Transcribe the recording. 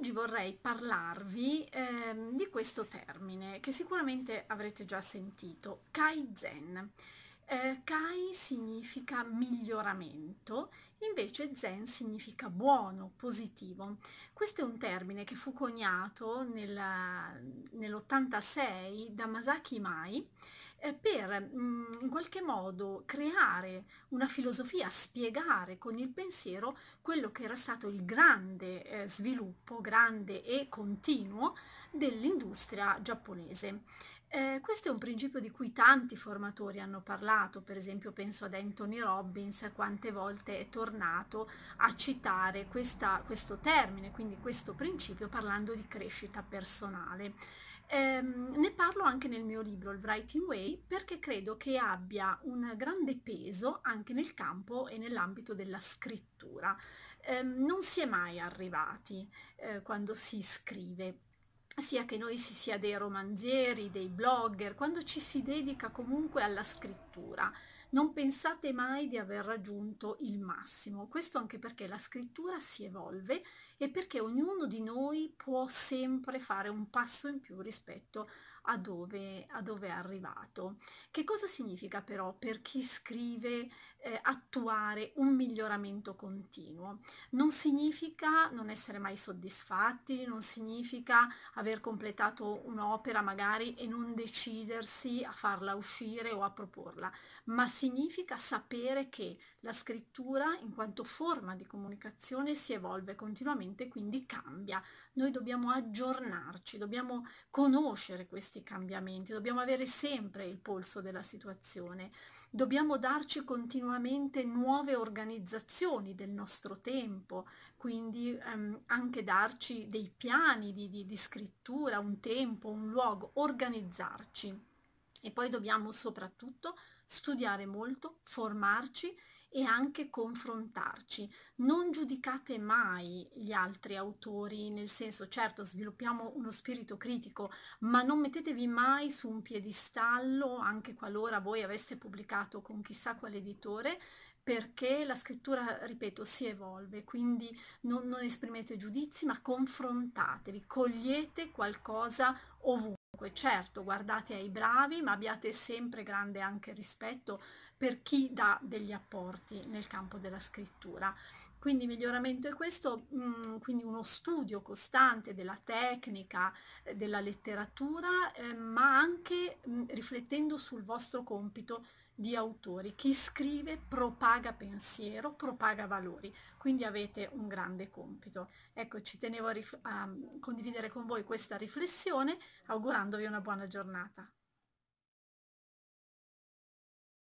oggi vorrei parlarvi eh, di questo termine che sicuramente avrete già sentito, Kaizen. Eh, Kai significa miglioramento, invece Zen significa buono, positivo. Questo è un termine che fu coniato nel, nell'86 da Masaki Mai eh, per mh, mm, in qualche modo creare una filosofia, spiegare con il pensiero quello che era stato il grande eh, sviluppo, grande e continuo dell'industria giapponese. Eh, questo è un principio di cui tanti formatori hanno parlato, per esempio penso ad Anthony Robbins, quante volte è tornato a citare questa, questo termine, quindi questo principio parlando di crescita personale. Eh, ne parlo anche nel mio libro, il Writing Way, perché credo che abbia un grande peso anche nel campo e nell'ambito della scrittura. Eh, non si è mai arrivati eh, quando si scrive sia che noi si sia dei romanzieri, dei blogger, quando ci si dedica comunque alla scrittura, non pensate mai di aver raggiunto il massimo. Questo anche perché la scrittura si evolve e perché ognuno di noi può sempre fare un passo in più rispetto a dove, a dove è arrivato. Che cosa significa però per chi scrive eh, attuare un miglioramento continuo? Non significa non essere mai soddisfatti, non significa aver completato un'opera magari e non decidersi a farla uscire o a proporla, ma sapere che la scrittura in quanto forma di comunicazione si evolve continuamente, quindi cambia. Noi dobbiamo aggiornarci, dobbiamo conoscere questi cambiamenti, dobbiamo avere sempre il polso della situazione, dobbiamo darci continuamente nuove organizzazioni del nostro tempo, quindi ehm, anche darci dei piani di, di, di scrittura, un tempo, un luogo, organizzarci. E poi dobbiamo soprattutto studiare molto, formarci e anche confrontarci. Non giudicate mai gli altri autori, nel senso certo sviluppiamo uno spirito critico, ma non mettetevi mai su un piedistallo, anche qualora voi aveste pubblicato con chissà quale editore, perché la scrittura, ripeto, si evolve, quindi non, non esprimete giudizi, ma confrontatevi, cogliete qualcosa ovunque. Certo, guardate ai bravi, ma abbiate sempre grande anche rispetto per chi dà degli apporti nel campo della scrittura. Quindi miglioramento è questo, mh, mm, quindi uno studio costante della tecnica, eh, della letteratura, eh, ma anche mh, mm, riflettendo sul vostro compito di autori. Chi scrive propaga pensiero, propaga valori, quindi avete un grande compito. Ecco, ci tenevo a, a condividere con voi questa riflessione, augurandovi una buona giornata.